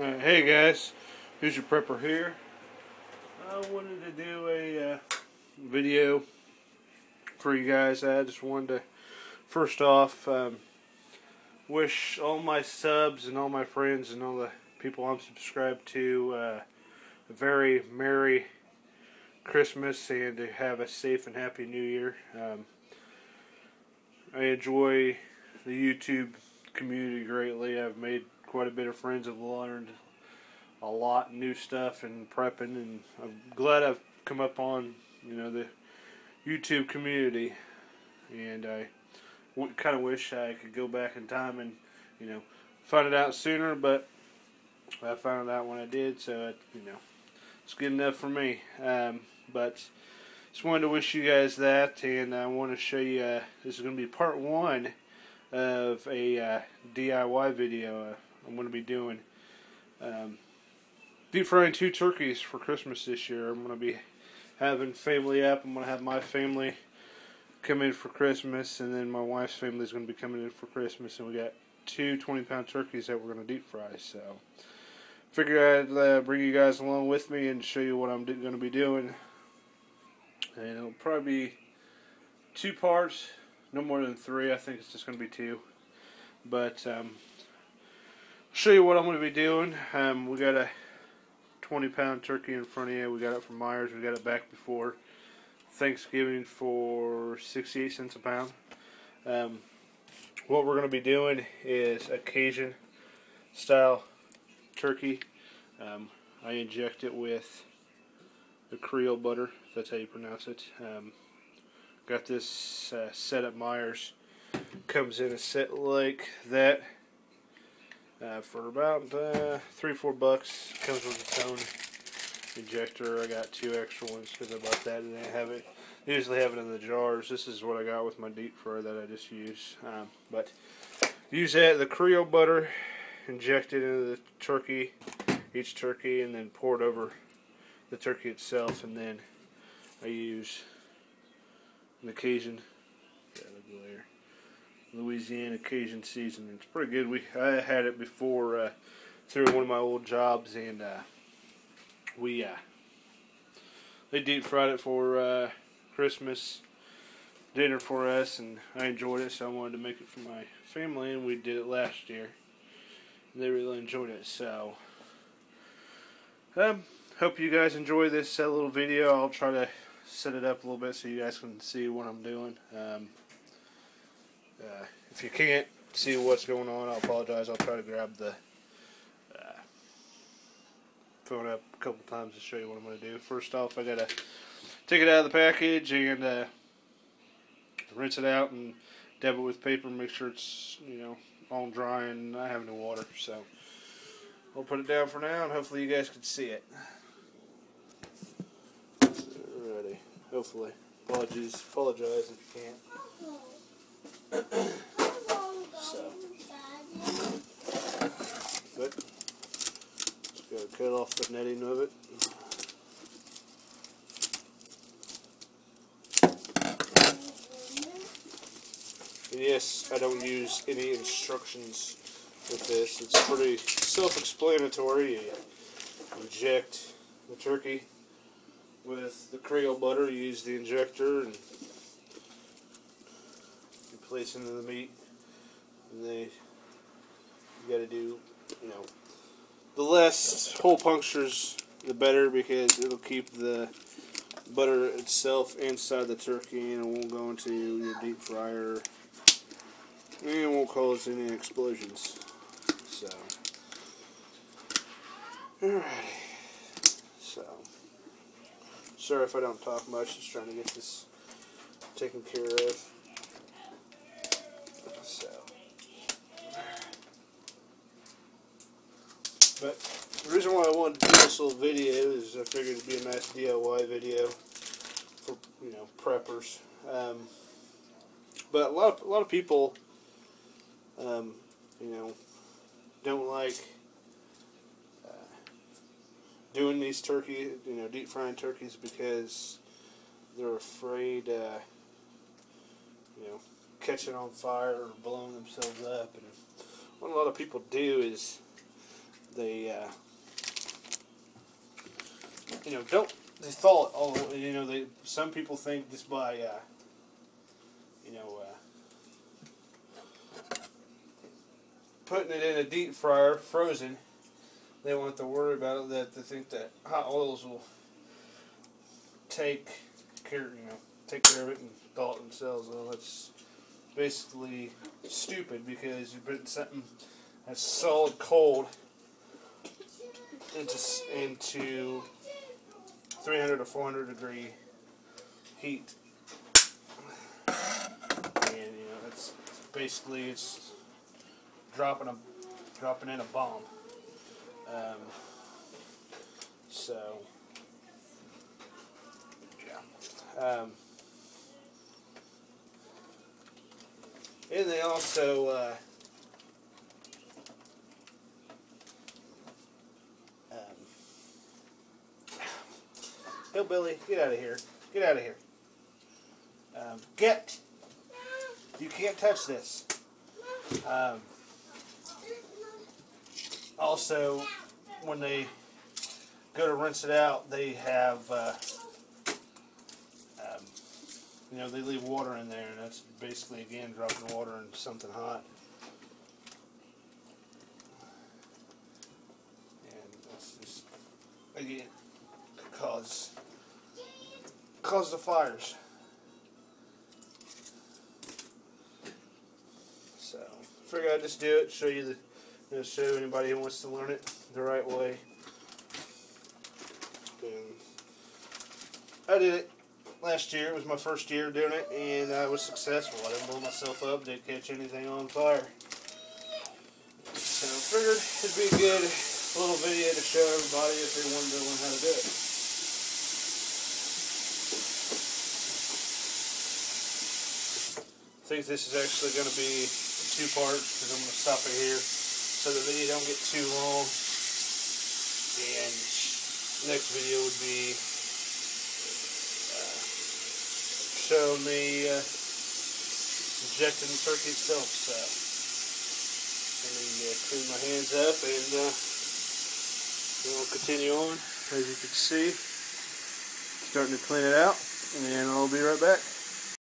Uh, hey guys, Hoosier Prepper here? I wanted to do a uh, video for you guys. I just wanted to, first off, um, wish all my subs and all my friends and all the people I'm subscribed to uh, a very Merry Christmas and to have a safe and happy New Year. Um, I enjoy the YouTube community greatly. I've made quite a bit of friends. I've learned a lot new stuff and prepping, and I'm glad I've come up on you know the YouTube community. And I w- kind of wish I could go back in time and you know find it out sooner, but I found out when I did, so you know it's good enough for me. Um, but just wanted to wish you guys that, and I want to show you. Uh, this is going to be part one of a uh, DIY video. Uh, I'm going to be doing um, deep frying two turkeys for Christmas this year. I'm going to be having family up. I'm going to have my family come in for Christmas, and then my wife's family is going to be coming in for Christmas, and we got two 20 pound turkeys that we're going to deep fry. So, figure I'd uh, bring you guys along with me and show you what I'm going to be doing. And it'll probably be two parts, no more than three. I think it's just going to be two. But um, show you what I'm going to be doing. Um, we got a 20 pound turkey in front of you. We got it from Meijer's. We got it back before Thanksgiving for 68 cents a pound. Um, what we're going to be doing is a Cajun style turkey. Um, I inject it with the Creole butter, if that's how you pronounce it. Um, got this uh, set at Meijer's. Comes in a set like that uh, for about uh, three, four bucks. Comes with its own injector. I got two extra ones because I bought that and they have it. They usually have it in the jars. This is what I got with my deep fry that I just use. Um, but use that the Creole butter, inject it into the turkey, each turkey, and then pour it over the turkey itself, and then I use an Cajun. Louisiana Cajun seasoning. It's pretty good. We I had it before uh, through one of my old jobs, and uh, we uh, they deep fried it for uh, Christmas dinner for us, and I enjoyed it. So I wanted to make it for my family, and we did it last year. They really enjoyed it. So um, hope you guys enjoy this uh, little video. I'll try to set it up a little bit so you guys can see what I'm doing. Um, uh, if you can't see what's going on, I'll apologize. I'll try to grab the uh, phone up a couple times to show you what I'm going to do. First off, I got to take it out of the package and uh, rinse it out and dab it with paper. Make sure it's you know all dry and not having any water. So I'll put it down for now, and hopefully you guys can see it. Alrighty, hopefully. Apologies, apologize if you can't so, good. Just gotta cut off the netting of it. And yes, I don't use any instructions with this. It's pretty self-explanatory. You inject the turkey with the Creole butter. You use the injector and place into the meat. And they, you got to do, you know, the less hole punctures, the better because it'll keep the butter itself inside the turkey and it won't go into your deep fryer and it won't cause any explosions. So, alrighty. So, sorry if I don't talk much, just trying to get this taken care of. But the reason why I wanted to do this little video is I figured it'd be a nice DIY video for you know preppers. Um, but a lot of a lot of people, um, you know, don't like uh, doing these turkey, you know, deep frying turkeys because they're afraid, uh, you know, catching on fire or blowing themselves up. And what a lot of people do is they, uh, you know, don't they thaw it all. You know, they some people think just by, uh, you know, uh, putting it in a deep fryer, frozen, they won't have to worry about it. That they think that hot oils will take care, you know, take care of it and thaw it themselves. Well, that's basically stupid because you've put something that's solid cold into into 300 to 400 degree heat, and you know it's basically it's dropping a dropping in a bomb. Um, so yeah. Um, and they also uh, Hillbilly, get out of here. Get out of here. Um, get. You can't touch this. Um, also, when they go to rinse it out, they have, uh, um, you know, they leave water in there, and that's basically, again, dropping water in something hot. And that's just, again, cause cause the fires. So, figure I'd just do it, show you the, you know, show anybody who wants to learn it the right way. And I did it last year. It was my first year doing it, and I was successful. I didn't blow myself up, didn't catch anything on fire. So figured it'd be a good little video to show everybody if they wanted to learn how to do it. Think this is actually going to be two parts because I'm going to stop it here so the video don't get too long. And next video would be uh, showing the uh, injecting the turkey itself. So let me uh, clean my hands up and uh, we'll continue on. As you can see, starting to clean it out, and I'll be right back.